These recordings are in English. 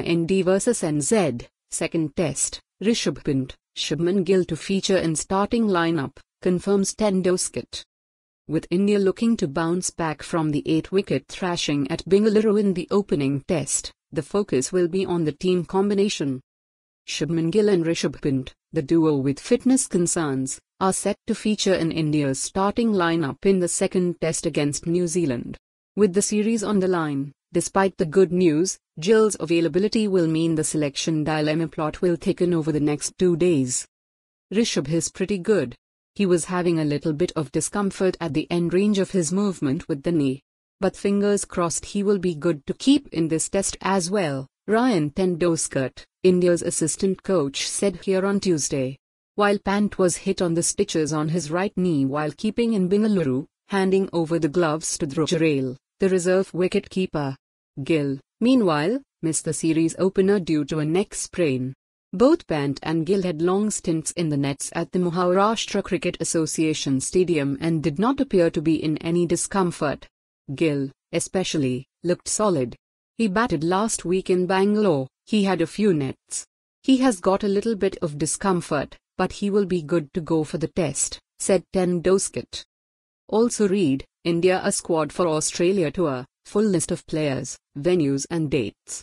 IND vs NZ, second test, Rishabh Pant, Shubman Gill to feature in starting lineup, confirms ten Doeschate. With India looking to bounce back from the 8-wicket thrashing at Bengaluru in the opening test, the focus will be on the team combination. Shubman Gill and Rishabh Pant, the duo with fitness concerns, are set to feature in India's starting lineup in the second test against New Zealand. With the series on the line, despite the good news, Gill's availability will mean the selection dilemma plot will thicken over the next two days. Rishabh is pretty good, he was having a little bit of discomfort at the end range of his movement with the knee. But fingers crossed he will be good to keep in this test as well, Ryan ten Doeschate, India's assistant coach said here on Tuesday. While Pant was hit on the stitches on his right knee while keeping in Bengaluru, handing over the gloves to Dhruv Jurel, the reserve wicket-keeper. Gill, meanwhile, missed the series opener due to a neck sprain. Both Pant and Gill had long stints in the nets at the Maharashtra Cricket Association Stadium and did not appear to be in any discomfort. Gill, especially, looked solid. He batted last week in Bangalore, he had a few nets. He has got a little bit of discomfort, but he will be good to go for the test, said ten Doeschate. Also read, India a squad for Australia tour, full list of players, venues and dates.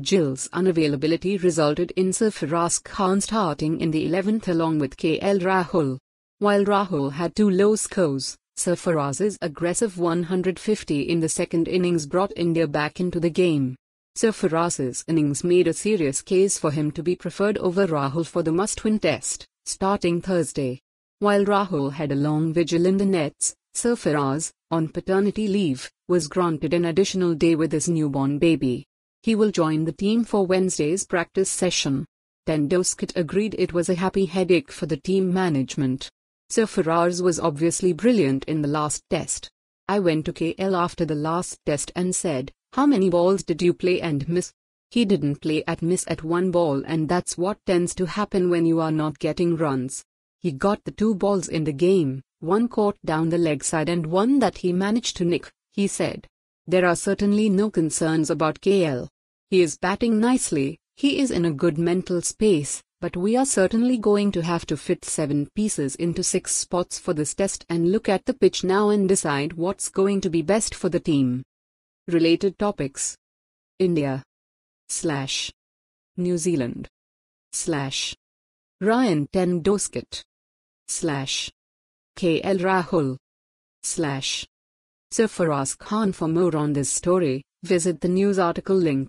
Gill's unavailability resulted in Sarfaraz Khan starting in the 11th along with KL Rahul. While Rahul had two low scores, Sarfaraz's aggressive 150 in the second innings brought India back into the game. Sarfaraz's innings made a serious case for him to be preferred over Rahul for the must-win test, starting Thursday. While Rahul had a long vigil in the nets, Sarfaraz, on paternity leave, was granted an additional day with his newborn baby. He will join the team for Wednesday's practice session. ten Doeschate agreed it was a happy headache for the team management. Sir Sarfaraz was obviously brilliant in the last test. I went to KL after the last test and said, How many balls did you play and miss? He didn't play at miss at one ball, and that's what tends to happen when you are not getting runs. He got the two balls in the game, one caught down the leg side and one that he managed to nick, he said. There are certainly no concerns about KL. He is batting nicely, he is in a good mental space, but we are certainly going to have to fit seven pieces into six spots for this test and look at the pitch now and decide what's going to be best for the team. Related topics. India. Slash. New Zealand. Slash. Ryan ten Doeschate slash KL Rahul slash Sarfaraz Khan for more on this story, visit the news article link.